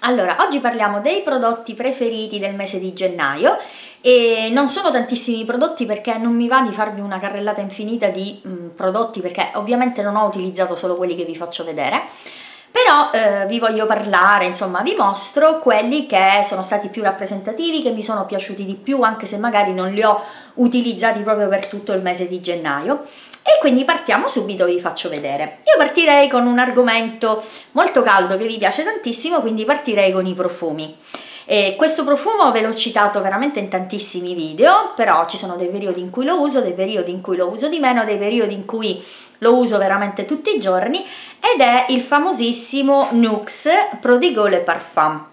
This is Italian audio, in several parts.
Allora, oggi parliamo dei prodotti preferiti del mese di gennaio e non sono tantissimi prodotti perché non mi va di farvi una carrellata infinita di mh, mm, prodotti perché ovviamente non ho utilizzato solo quelli che vi faccio vedere. Però eh, vi voglio parlare, insomma vi mostro quelli che sono stati più rappresentativi, che mi sono piaciuti di più anche se magari non li ho utilizzati proprio per tutto il mese di gennaio e quindi partiamo subito, vi faccio vedere. Io partirei con un argomento molto caldo che vi piace tantissimo, quindi partirei con i profumi. E questo profumo ve l'ho citato veramente in tantissimi video, però ci sono dei periodi in cui lo uso, dei periodi in cui lo uso di meno, dei periodi in cui lo uso veramente tutti i giorni ed è il famosissimo Nux Prodigo Le Parfum,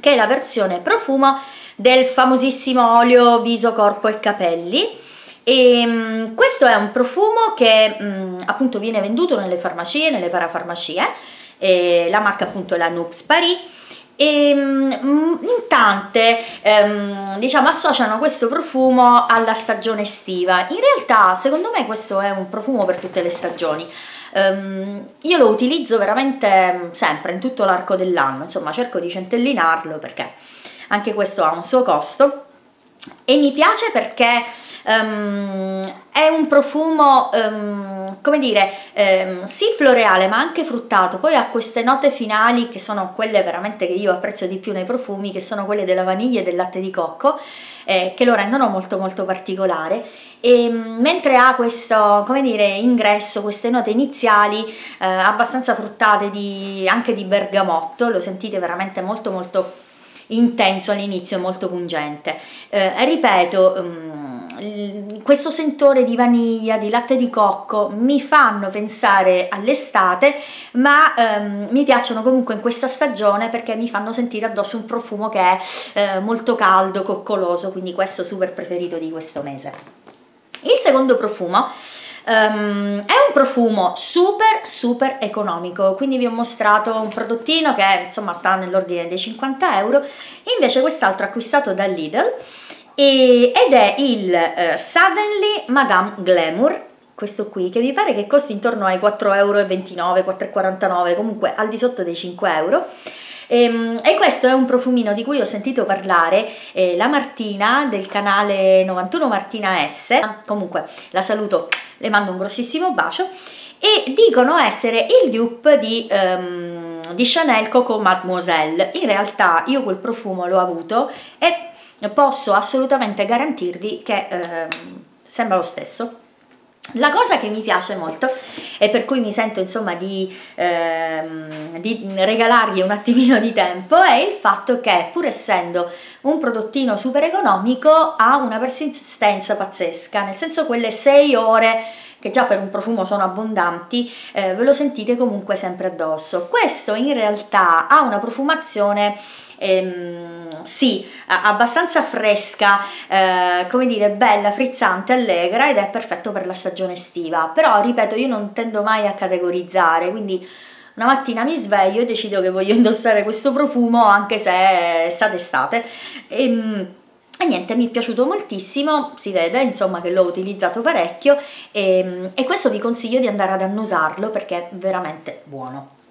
che è la versione profumo del famosissimo olio viso, corpo e capelli e um, questo è un profumo che um, appunto viene venduto nelle farmacie, nelle parafarmacie, e la marca appunto è la Nux Paris e um, in tante um, diciamo associano questo profumo alla stagione estiva. In realtà secondo me questo è un profumo per tutte le stagioni. Um, io lo utilizzo veramente sempre in tutto l'arco dell'anno. Insomma cerco di centellinarlo perché anche questo ha un suo costo e mi piace perché um, è un profumo, um, come dire, um, sì floreale ma anche fruttato, poi ha queste note finali che sono quelle veramente che io apprezzo di più nei profumi, che sono quelle della vaniglia e del latte di cocco, eh, che lo rendono molto molto particolare. E mentre ha questo, come dire, ingresso, queste note iniziali eh, abbastanza fruttate di, anche di bergamotto, lo sentite veramente molto molto intenso all'inizio, molto pungente. Eh, ripeto, um, questo sentore di vaniglia, di latte di cocco mi fanno pensare all'estate, ma um, mi piacciono comunque in questa stagione perché mi fanno sentire addosso un profumo che è eh, molto caldo, coccoloso, quindi questo super preferito di questo mese. Il secondo profumo Um, è un profumo super super economico, quindi vi ho mostrato un prodottino che insomma sta nell'ordine dei 50 euro, invece quest'altro acquistato da Lidl e, ed è il uh, Suddenly Madame Glamour. Questo qui che mi pare che costi intorno ai 4,29 euro 4,49 comunque al di sotto dei 5 euro e, ehm, e, questo è un profumino di cui ho sentito parlare eh, la Martina del canale 91 Martina S, comunque la saluto, le mando un grossissimo bacio, e dicono essere il dupe di, um, di Chanel Coco Mademoiselle. In realtà io quel profumo l'ho avuto e posso assolutamente garantirvi che um, sembra lo stesso la cosa che mi piace molto e per cui mi sento insomma di, ehm, di, regalargli un attimino di tempo è il fatto che pur essendo un prodottino super economico ha una persistenza pazzesca, nel senso quelle 6 ore che già per un profumo sono abbondanti, eh, ve lo sentite comunque sempre addosso. Questo in realtà ha una profumazione ehm, sì, abbastanza fresca, eh, come dire, bella, frizzante, allegra ed è perfetto per la stagione estiva. Però, ripeto, io non tendo mai a categorizzare, quindi una mattina mi sveglio e decido che voglio indossare questo profumo anche se è estate-estate. Ehm, e niente, mi è piaciuto moltissimo, si vede insomma che l'ho utilizzato parecchio e, e questo vi consiglio di andare ad annusarlo perché è veramente buono.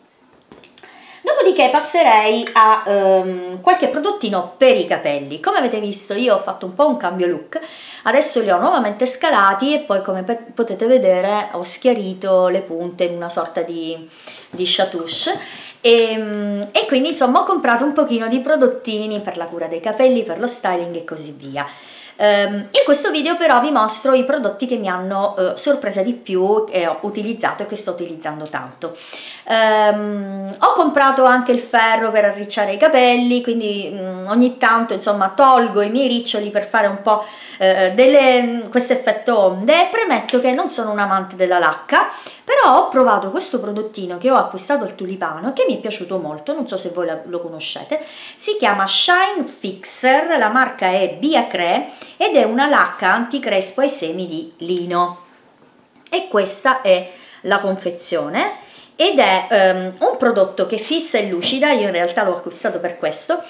Dopodiché passerei a um, qualche prodottino per i capelli. Come avete visto io ho fatto un po' un cambio look, adesso li ho nuovamente scalati e poi come potete vedere ho schiarito le punte in una sorta di, di chatouche e, ehm, e quindi insomma ho comprato un pochino di prodottini per la cura dei capelli, per lo styling e così via. Um, in questo video però vi mostro i prodotti che mi hanno uh, sorpresa di più e ho utilizzato e che sto utilizzando tanto. Um, ho comprato anche il ferro per arricciare i capelli, quindi um, ogni tanto insomma tolgo i miei riccioli per fare un po' uh, questo effetto onde. E premetto che non sono un amante della lacca, però ho provato questo prodottino che ho acquistato al tulipano che mi è piaciuto molto, non so se voi lo conoscete, si chiama Shine Fixer, la marca è Biacre ed è una lacca anticrespo ai semi di lino. E questa è la confezione ed è um, un prodotto che fissa e lucida, io in realtà l'ho acquistato per questo,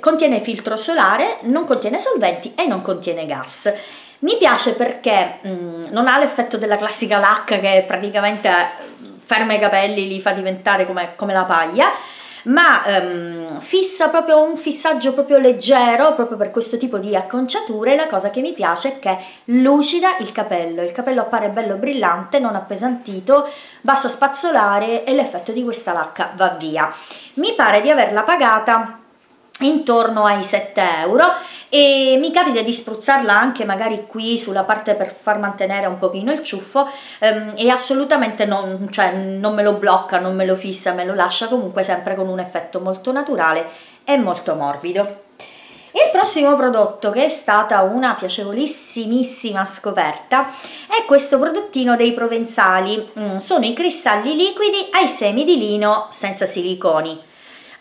contiene filtro solare, non contiene solventi e non contiene gas. Mi piace perché um, non ha l'effetto della classica lacca che praticamente ferma i capelli, li fa diventare come, come la paglia, ma ehm, fissa proprio un fissaggio proprio leggero, proprio per questo tipo di acconciature. La cosa che mi piace è che lucida il capello, il capello appare bello brillante, non appesantito, basta spazzolare e l'effetto di questa lacca va via. Mi pare di averla pagata intorno ai 7 euro e mi capita di spruzzarla anche magari qui sulla parte per far mantenere un pochino il ciuffo ehm, e assolutamente non, cioè, non me lo blocca, non me lo fissa, me lo lascia comunque sempre con un effetto molto naturale e molto morbido. Il prossimo prodotto che è stata una piacevolissimissima scoperta è questo prodottino dei provenzali, mm, sono i cristalli liquidi ai semi di lino senza siliconi.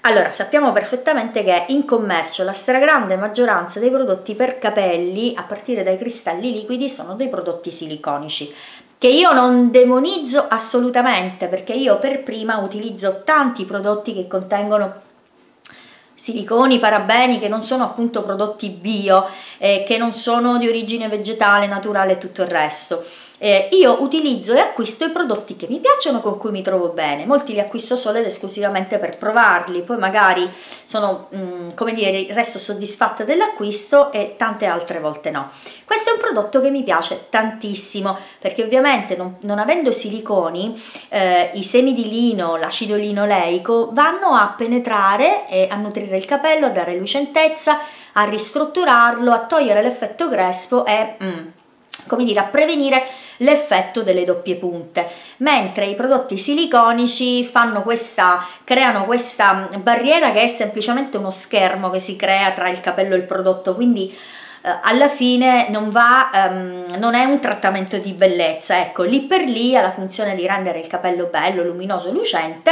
Allora, sappiamo perfettamente che in commercio la stragrande maggioranza dei prodotti per capelli, a partire dai cristalli liquidi, sono dei prodotti siliconici che io non demonizzo assolutamente perché io per prima utilizzo tanti prodotti che contengono siliconi, parabeni che non sono appunto prodotti bio, eh, che non sono di origine vegetale, naturale e tutto il resto eh, io utilizzo e acquisto i prodotti che mi piacciono, con cui mi trovo bene. Molti li acquisto solo ed esclusivamente per provarli, poi magari sono, mh, mm, come dire, resto soddisfatta dell'acquisto e tante altre volte no. Questo è un prodotto che mi piace tantissimo perché ovviamente non, non avendo siliconi, eh, i semi di lino, l'acido linoleico vanno a penetrare e a nutrire il capello, a dare lucentezza, a ristrutturarlo, a togliere l'effetto crespo e... Mm, come dire, a prevenire l'effetto delle doppie punte, mentre i prodotti siliconici questa, creano questa barriera che è semplicemente uno schermo che si crea tra il capello e il prodotto, quindi eh, alla fine non va, um, non è un trattamento di bellezza, ecco, lì per lì ha la funzione di rendere il capello bello, luminoso, lucente,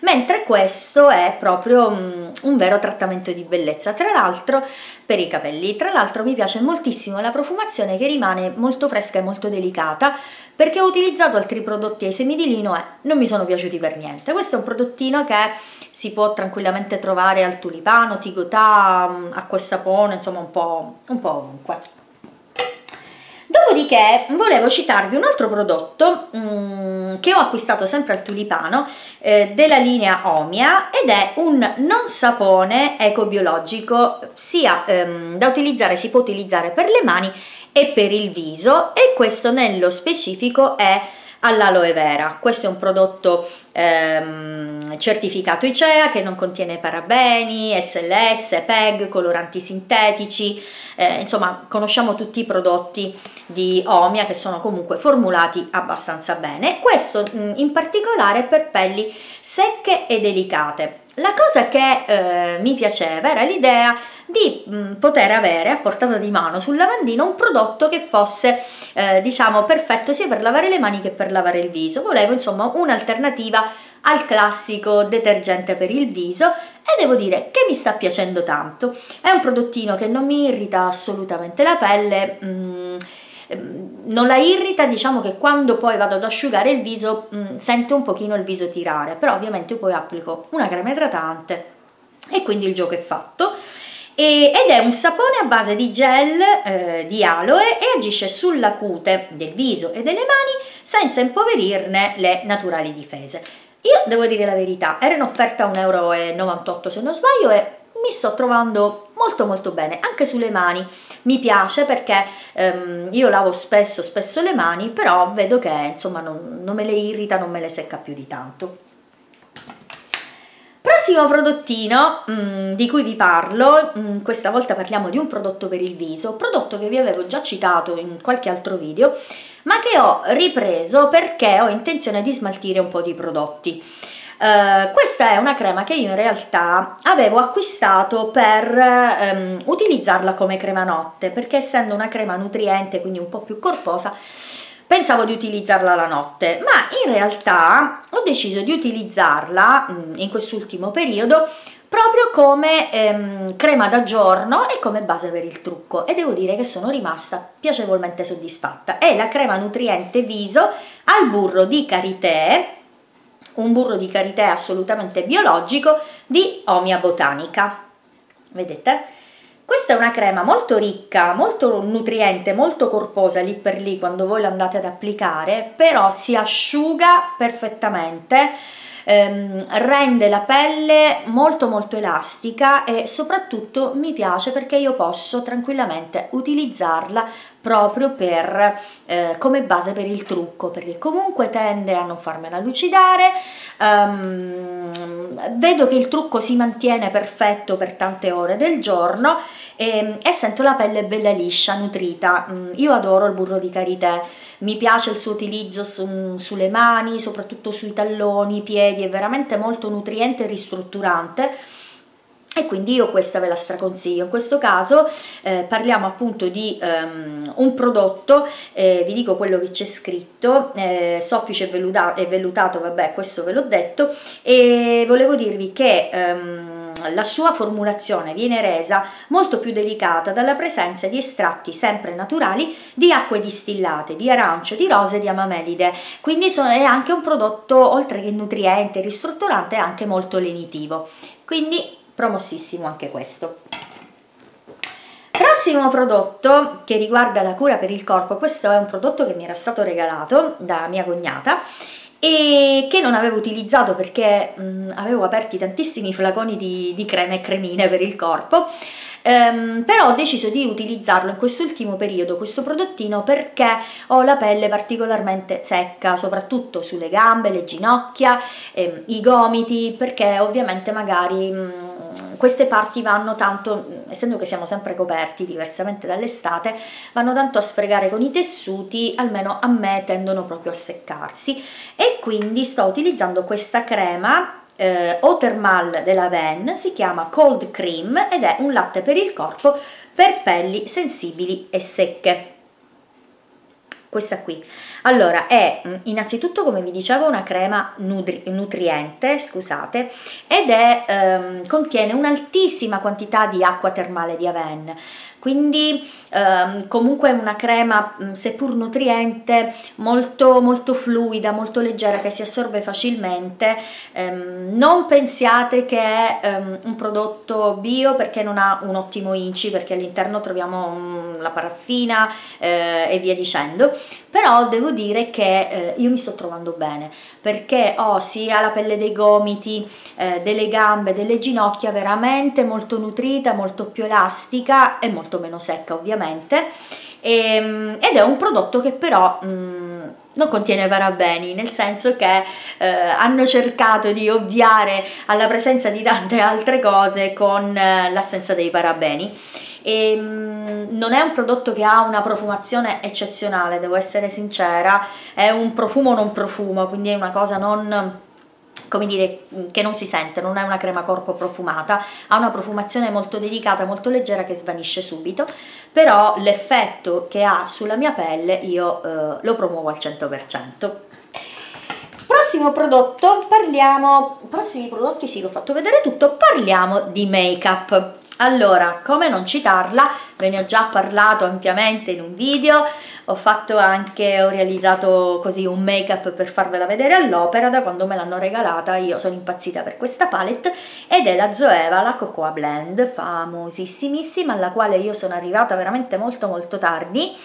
mentre questo è proprio um, un vero trattamento di bellezza. Tra l'altro per i capelli. Tra l'altro mi piace moltissimo la profumazione che rimane molto fresca e molto delicata perché ho utilizzato altri prodotti ai semi di lino e non mi sono piaciuti per niente. Questo è un prodottino che si può tranquillamente trovare al tulipano, tigotà, mm, acqua e sapone, insomma un po', un po' ovunque. Dopodiché volevo citarvi un altro prodotto um, che ho acquistato sempre al Tulipano eh, della linea Omia ed è un non sapone ecobiologico sia ehm, da utilizzare, si può utilizzare per le mani e per il viso e questo nello specifico è all'aloe vera. Questo è un prodotto ehm, certificato ICEA che non contiene parabeni, SLS, PEG, coloranti sintetici, eh, insomma conosciamo tutti i prodotti di Omia che sono comunque formulati abbastanza bene. Questo mh, in particolare per pelli secche e delicate. La cosa che eh, mi piaceva era l'idea di mh, mm, poter avere a portata di mano sul lavandino un prodotto che fosse eh, diciamo perfetto sia per lavare le mani che per lavare il viso. Volevo insomma un'alternativa al classico detergente per il viso e devo dire che mi sta piacendo tanto. È un prodottino che non mi irrita assolutamente la pelle. Mh, mm, ehm, non la irrita, diciamo che quando poi vado ad asciugare il viso mh, mm, sente un pochino il viso tirare, però ovviamente poi applico una crema idratante e quindi il gioco è fatto ed è un sapone a base di gel eh, di aloe e agisce sulla cute del viso e delle mani senza impoverirne le naturali difese. Io devo dire la verità, era in offerta 1,98 euro se non sbaglio e mi sto trovando molto molto bene anche sulle mani mi piace perché ehm, io lavo spesso spesso le mani però vedo che insomma non, non me le irrita non me le secca più di tanto Prossimo prodottino mh, mm, di cui vi parlo, mh, mm, questa volta parliamo di un prodotto per il viso, prodotto che vi avevo già citato in qualche altro video, ma che ho ripreso perché ho intenzione di smaltire un po' di prodotti. Uh, questa è una crema che io in realtà avevo acquistato per um, utilizzarla come crema notte perché essendo una crema nutriente quindi un po' più corposa pensavo di utilizzarla la notte, ma in realtà ho deciso di utilizzarla mm, in quest'ultimo periodo proprio come ehm, crema da giorno e come base per il trucco e devo dire che sono rimasta piacevolmente soddisfatta. È la crema nutriente viso al burro di karité, un burro di karité assolutamente biologico di Omia Botanica. Vedete? Questa è una crema molto ricca, molto nutriente, molto corposa lì per lì quando voi la andate ad applicare, però si asciuga perfettamente, ehm, rende la pelle molto molto elastica e soprattutto mi piace perché io posso tranquillamente utilizzarla proprio per, eh, come base per il trucco perché comunque tende a non farmela lucidare. Um, vedo che il trucco si mantiene perfetto per tante ore del giorno e, e sento la pelle bella liscia, nutrita. Mm, io adoro il burro di karité. Mi piace il suo utilizzo su, sulle mani soprattutto sui talloni, piedi è veramente molto nutriente e ristrutturante e quindi io questa ve la straconsiglio. In questo caso eh, parliamo appunto di um, un prodotto, eh, vi dico quello che c'è scritto, eh, soffice e vellutato, vellutato, vabbè questo ve l'ho detto, e volevo dirvi che um, la sua formulazione viene resa molto più delicata dalla presenza di estratti sempre naturali di acque distillate, di arancio, di rose e di amamelide, quindi è anche un prodotto oltre che nutriente, ristrutturante, anche molto lenitivo. Quindi promossissimo anche questo. Prossimo prodotto che riguarda la cura per il corpo, questo è un prodotto che mi era stato regalato da mia cognata e che non avevo utilizzato perché mh, avevo aperti tantissimi flaconi di, di creme e cremine per il corpo Um, però ho deciso di utilizzarlo in quest'ultimo periodo, questo prodottino, perché ho la pelle particolarmente secca, soprattutto sulle gambe, le ginocchia, ehm, i gomiti, perché ovviamente magari mh, queste parti vanno tanto, essendo che siamo sempre coperti diversamente dall'estate, vanno tanto a sfregare con i tessuti, almeno a me tendono proprio a seccarsi. E quindi sto utilizzando questa crema eh, Eau Thermal della Ven, si chiama Cold Cream ed è un latte per il corpo per pelli sensibili e secche. Questa qui. Allora è mm, innanzitutto come vi dicevo una crema nutri nutriente scusate ed è ehm, contiene un'altissima quantità di acqua termale di Aven quindi ehm, comunque una crema seppur nutriente molto molto fluida molto leggera che si assorbe facilmente. Ehm, non pensiate che è ehm, un prodotto bio perché non ha un ottimo inci perché all'interno troviamo la paraffina eh, e via dicendo però devo dire che eh, io mi sto trovando bene perché ho sia la pelle dei gomiti eh, delle gambe delle ginocchia veramente molto nutrita molto più elastica e molto meno secca ovviamente. E, ehm, ed è un prodotto che però mh, mm, non contiene parabeni, nel senso che eh, hanno cercato di ovviare alla presenza di tante altre cose con eh, l'assenza dei parabeni e ehm, non è un prodotto che ha una profumazione eccezionale, devo essere sincera, è un profumo non profumo, quindi è una cosa non come dire, che non si sente, non è una crema corpo profumata, ha una profumazione molto delicata, molto leggera che svanisce subito, però l'effetto che ha sulla mia pelle io eh, lo promuovo al 100%. Prossimo prodotto, parliamo, prossimi prodotti sì l'ho fatto vedere tutto, parliamo di make up. Allora, come non citarla, ve ne ho già parlato ampiamente in un video, ho fatto anche, ho realizzato così un make up per farvela vedere all'opera, da quando me l'hanno regalata io sono impazzita per questa palette ed è la Zoeva, la Cocoa Blend, famosissimissima, alla quale io sono arrivata veramente molto molto tardi,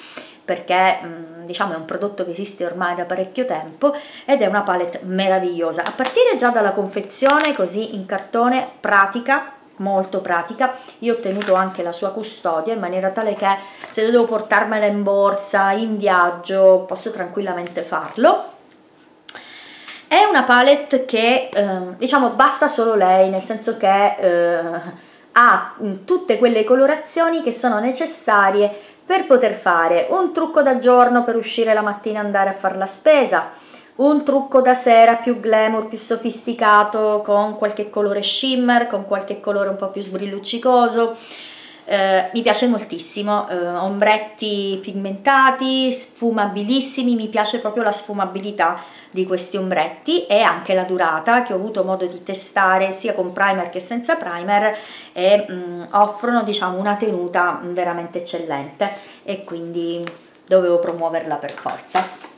perché diciamo è un prodotto che esiste ormai da parecchio tempo ed è una palette meravigliosa. A partire già dalla confezione così in cartone pratica molto pratica. Io ho ottenuto anche la sua custodia in maniera tale che se devo portarmela in borsa in viaggio posso tranquillamente farlo. È una palette che eh, diciamo basta solo lei nel senso che eh, ha tutte quelle colorazioni che sono necessarie per poter fare un trucco da giorno per uscire la mattina e andare a fare la spesa un trucco da sera più glamour, più sofisticato, con qualche colore shimmer, con qualche colore un po' più sbrilluccicoso. Eh, mi piace moltissimo, eh, ombretti pigmentati, sfumabilissimi, mi piace proprio la sfumabilità di questi ombretti e anche la durata che ho avuto modo di testare sia con primer che senza primer e mh, mm, offrono diciamo una tenuta veramente eccellente e quindi dovevo promuoverla per forza.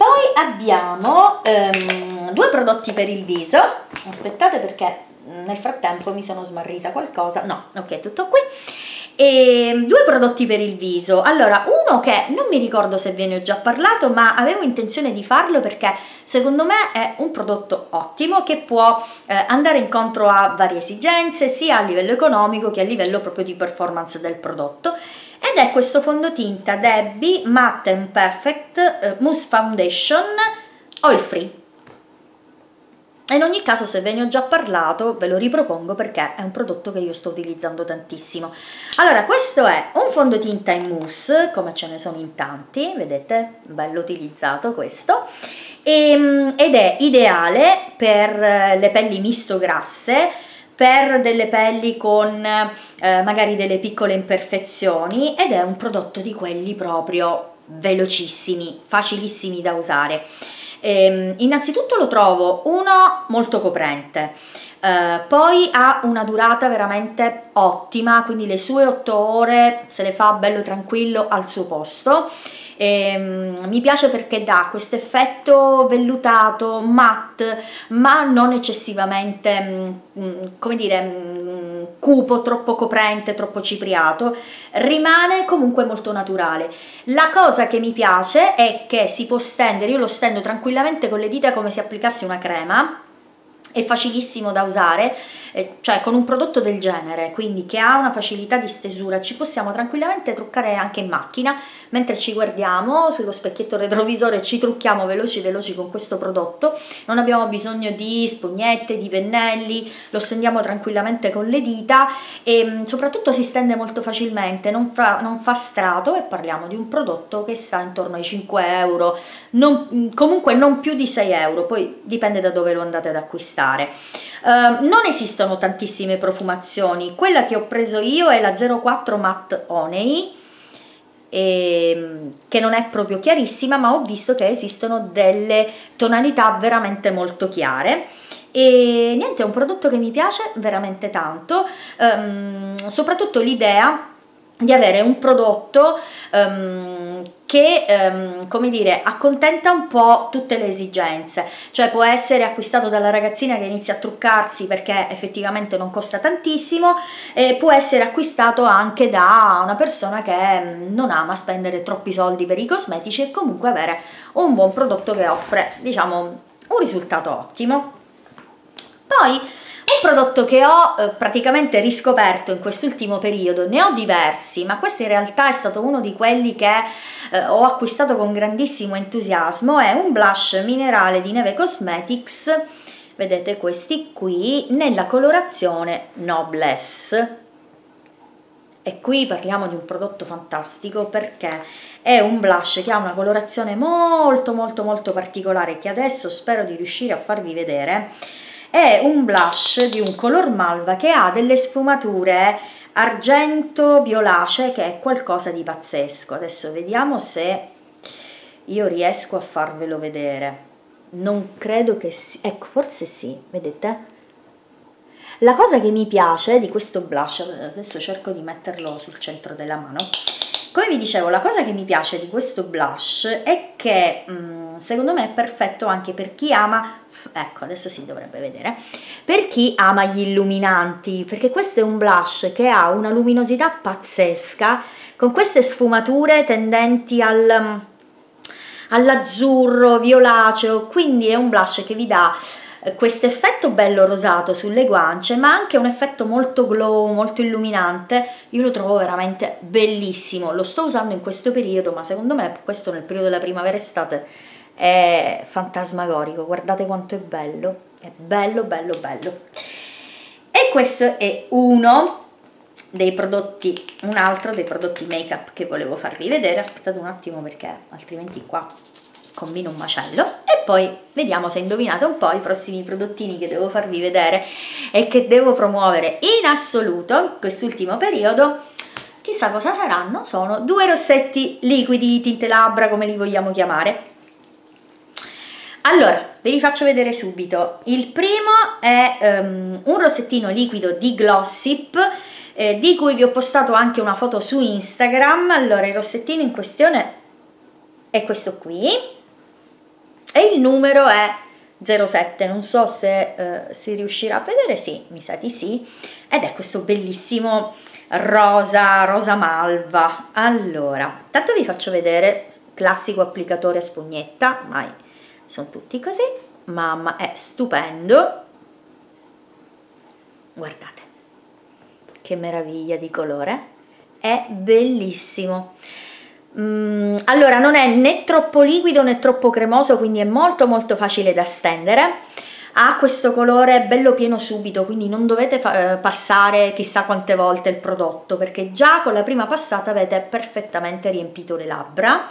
Poi abbiamo um, due prodotti per il viso, aspettate perché nel frattempo mi sono smarrita qualcosa, no, ok, tutto qui. E due prodotti per il viso. Allora, uno che non mi ricordo se ve ne ho già parlato, ma avevo intenzione di farlo perché secondo me è un prodotto ottimo che può eh, andare incontro a varie esigenze, sia a livello economico che a livello proprio di performance del prodotto. Ed è questo fondotinta Debbie Matte Perfect eh, Mousse Foundation Oil Free in ogni caso se ve ne ho già parlato ve lo ripropongo perché è un prodotto che io sto utilizzando tantissimo. Allora questo è un fondotinta in mousse come ce ne sono in tanti, vedete bello utilizzato questo e, ehm, ed è ideale per eh, le pelli misto grasse per delle pelli con eh, magari delle piccole imperfezioni ed è un prodotto di quelli proprio velocissimi, facilissimi da usare. Ehm, innanzitutto lo trovo uno molto coprente, eh, poi ha una durata veramente ottima, quindi le sue 8 ore se le fa bello tranquillo al suo posto. E, um, mi piace perché dà questo effetto vellutato, matte, ma non eccessivamente, um, come dire, um, cupo, troppo coprente, troppo cipriato, rimane comunque molto naturale. La cosa che mi piace è che si può stendere, io lo stendo tranquillamente con le dita come se applicassi una crema, è facilissimo da usare, eh, cioè con un prodotto del genere, quindi che ha una facilità di stesura, ci possiamo tranquillamente truccare anche in macchina, mentre ci guardiamo sullo specchietto retrovisore, ci trucchiamo veloci veloci con questo prodotto, non abbiamo bisogno di spugnette, di pennelli, lo stendiamo tranquillamente con le dita e mm, soprattutto si stende molto facilmente, non fa, non fa strato e parliamo di un prodotto che sta intorno ai 5 euro, non, comunque non più di 6 euro, poi dipende da dove lo andate ad acquistare acquistare. Uh, non esistono tantissime profumazioni, quella che ho preso io è la 04 Matte Honey, ehm, che non è proprio chiarissima, ma ho visto che esistono delle tonalità veramente molto chiare. E niente, è un prodotto che mi piace veramente tanto, um, soprattutto l'idea di avere un prodotto um, che, um, come dire, accontenta un po' tutte le esigenze, cioè può essere acquistato dalla ragazzina che inizia a truccarsi perché effettivamente non costa tantissimo e può essere acquistato anche da una persona che um, non ama spendere troppi soldi per i cosmetici e comunque avere un buon prodotto che offre, diciamo, un risultato ottimo. Poi un prodotto che ho eh, praticamente riscoperto in quest'ultimo periodo, ne ho diversi, ma questo in realtà è stato uno di quelli che eh, ho acquistato con grandissimo entusiasmo, è un blush minerale di Neve Cosmetics, vedete questi qui, nella colorazione Noblesse. E qui parliamo di un prodotto fantastico perché è un blush che ha una colorazione molto molto molto particolare che adesso spero di riuscire a farvi vedere è un blush di un color malva che ha delle sfumature argento violacee che è qualcosa di pazzesco. Adesso vediamo se io riesco a farvelo vedere. Non credo che sia ecco forse sì vedete? La cosa che mi piace di questo blush adesso cerco di metterlo sul centro della mano come vi dicevo la cosa che mi piace di questo blush è che mh, mm, secondo me è perfetto anche per chi ama, ecco adesso si dovrebbe vedere, per chi ama gli illuminanti, perché questo è un blush che ha una luminosità pazzesca, con queste sfumature tendenti al, all'azzurro violaceo, quindi è un blush che vi dà questo effetto bello rosato sulle guance ma anche un effetto molto glow, molto illuminante io lo trovo veramente bellissimo. Lo sto usando in questo periodo ma secondo me questo nel periodo della primavera estate è fantasmagorico, guardate quanto è bello, è bello bello bello. E questo è uno dei prodotti, un altro dei prodotti make up che volevo farvi vedere, aspettate un attimo perché altrimenti qua combino un macello. E poi vediamo se indovinate un po' i prossimi prodottini che devo farvi vedere e che devo promuovere in assoluto quest'ultimo periodo. Chissà cosa saranno, sono due rossetti liquidi, tinte labbra come li vogliamo chiamare. Allora, ve li faccio vedere subito. Il primo è um, un rossettino liquido di Glossip, eh, di cui vi ho postato anche una foto su Instagram. Allora, il rossettino in questione è questo qui e il numero è 07 non so se eh, si riuscirà a vedere. Sì mi sa di sì. Ed è questo bellissimo rosa rosa malva. Allora tanto vi faccio vedere classico applicatore a spugnetta ma sono tutti così. Mamma è stupendo. Guardate che meraviglia di colore. È bellissimo Mm, allora non è né troppo liquido né troppo cremoso quindi è molto molto facile da stendere. Ha questo colore bello pieno subito quindi non dovete eh, passare chissà quante volte il prodotto perché già con la prima passata avete perfettamente riempito le labbra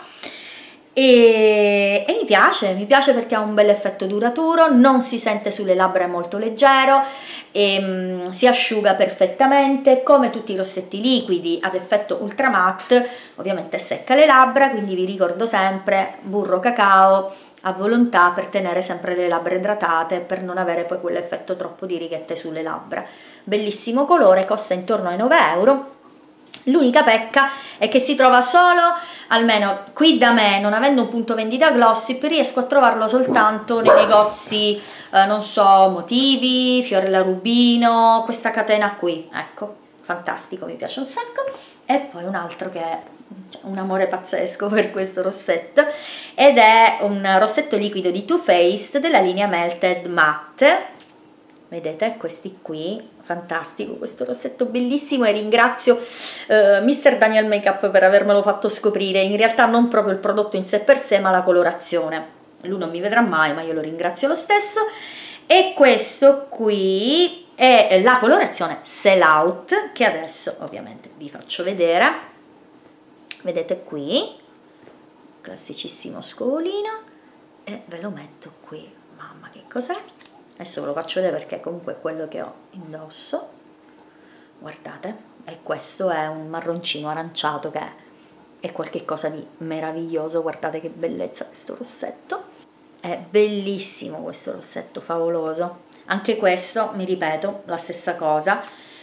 e, e, mi piace, mi piace perché ha un bel effetto duraturo, non si sente sulle labbra, è molto leggero, e, um, si asciuga perfettamente, come tutti i rossetti liquidi ad effetto ultra matte, ovviamente secca le labbra, quindi vi ricordo sempre burro cacao a volontà per tenere sempre le labbra idratate per non avere poi quell'effetto troppo di righette sulle labbra. Bellissimo colore, costa intorno ai 9 euro L'unica pecca è che si trova solo, almeno qui da me, non avendo un punto vendita Glossip, riesco a trovarlo soltanto nei negozi, eh, non so, Motivi, Fiorella Rubino, questa catena qui, ecco, fantastico, mi piace un sacco. E poi un altro che è cioè, un amore pazzesco per questo rossetto ed è un rossetto liquido di Too Faced della linea Melted Matte vedete questi qui fantastico questo rossetto bellissimo e ringrazio eh, Mr. Daniel Makeup per avermelo fatto scoprire. In realtà non proprio il prodotto in sé per sé ma la colorazione. Lui non mi vedrà mai ma io lo ringrazio lo stesso. E questo qui è la colorazione Sell Out che adesso ovviamente vi faccio vedere. Vedete qui classicissimo scovolino e ve lo metto qui. Mamma che cos'è adesso ve lo faccio vedere perché comunque è quello che ho indosso. Guardate e questo è un marroncino aranciato che è qualcosa di meraviglioso. Guardate che bellezza questo rossetto. È bellissimo questo rossetto favoloso. Anche questo mi ripeto la stessa cosa.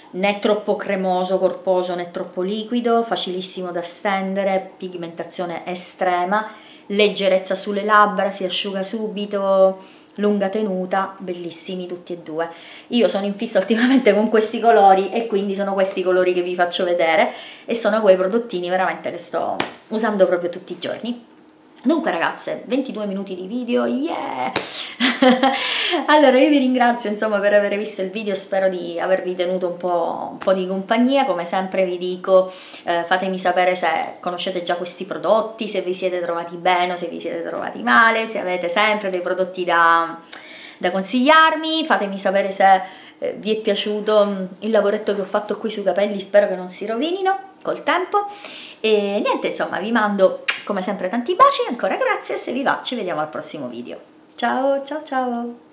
Né troppo cremoso corposo né troppo liquido facilissimo da stendere pigmentazione estrema leggerezza sulle labbra si asciuga subito lunga tenuta, bellissimi tutti e due. Io sono in fissa ultimamente con questi colori e quindi sono questi colori che vi faccio vedere e sono quei prodottini veramente che sto usando proprio tutti i giorni. Dunque ragazze, 22 minuti di video, yeah! allora io vi ringrazio insomma per aver visto il video, spero di avervi tenuto un po', un po di compagnia, come sempre vi dico eh, fatemi sapere se conoscete già questi prodotti, se vi siete trovati bene o se vi siete trovati male, se avete sempre dei prodotti da, da consigliarmi, fatemi sapere se eh, vi è piaciuto mm, il lavoretto che ho fatto qui sui capelli, spero che non si rovinino col tempo. E niente insomma vi mando come sempre tanti baci, ancora grazie se vi va ci vediamo al prossimo video. Ciao ciao ciao!